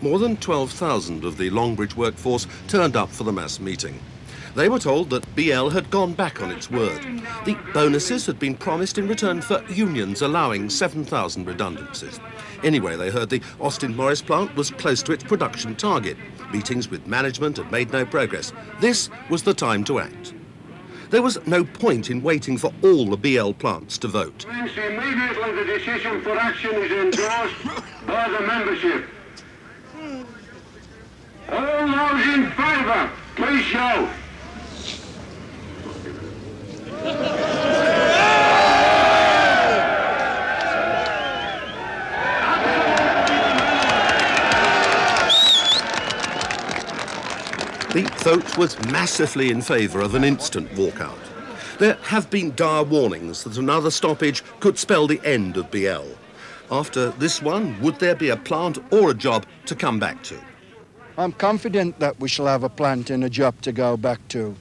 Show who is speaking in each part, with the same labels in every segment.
Speaker 1: More than 12,000 of the Longbridge workforce turned up for the mass meeting. They were told that BL had gone back on its word. The bonuses had been promised in return for unions allowing 7,000 redundancies. Anyway, they heard the Austin Morris plant was close to its production target. Meetings with management had made no progress. This was the time to act. There was no point in waiting for all the BL plants to vote.
Speaker 2: Immediately the decision for action is endorsed by the membership. All those in favour, please show.
Speaker 1: The vote was massively in favour of an instant walkout. There have been dire warnings that another stoppage could spell the end of BL. After this one, would there be a plant or a job to come back to?
Speaker 3: I'm confident that we shall have a plant and a job to go back to.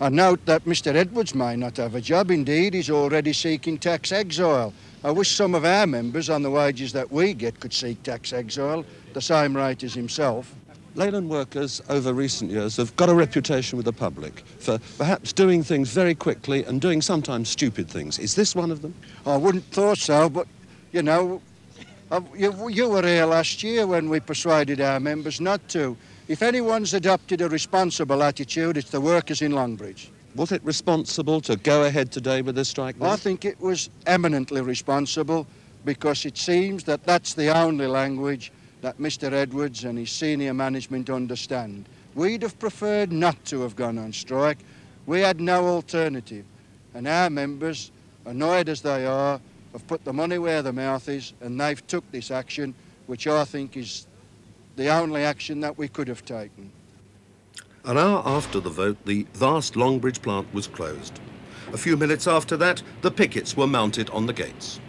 Speaker 3: I note that Mr Edwardes may not have a job. Indeed, he's already seeking tax exile. I wish some of our members on the wages that we get could seek tax exile, the same rate as himself.
Speaker 4: Leyland workers over recent years have got a reputation with the public for perhaps doing things very quickly and doing sometimes stupid things. Is this one of them?
Speaker 3: I wouldn't thought so, but, you know, uh, you, you were here last year when we persuaded our members not to. If anyone's adopted a responsible attitude, it's the workers in Longbridge.
Speaker 4: Was it responsible to go ahead today with this strike? Then?
Speaker 3: I think it was eminently responsible because it seems that that's the only language that Mr Edwardes and his senior management understand. We'd have preferred not to have gone on strike. We had no alternative. And our members, annoyed as they are, have put the money where the mouth is and they've took this action, which I think is the only action that we could have taken.
Speaker 1: An hour after the vote, the vast Longbridge plant was closed. A few minutes after that, the pickets were mounted on the gates.